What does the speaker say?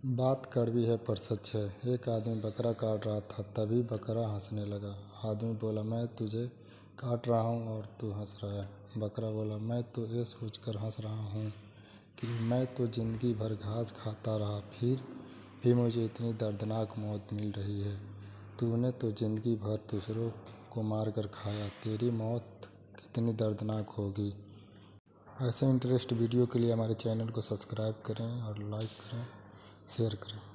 बात कड़वी है पर सच है। एक आदमी बकरा काट रहा था, तभी बकरा हंसने लगा। आदमी बोला, मैं तुझे काट रहा हूँ और तू हंस रहा है। बकरा बोला, मैं तो ये सोचकर हंस रहा हूँ कि मैं तो ज़िंदगी भर घास खाता रहा, फिर भी मुझे इतनी दर्दनाक मौत मिल रही है। तूने तो ज़िंदगी भर दूसरों को मार कर खाया, तेरी मौत कितनी दर्दनाक होगी। ऐसे इंटरेस्ट वीडियो के लिए हमारे चैनल को सब्सक्राइब करें और लाइक करें। शेयर करें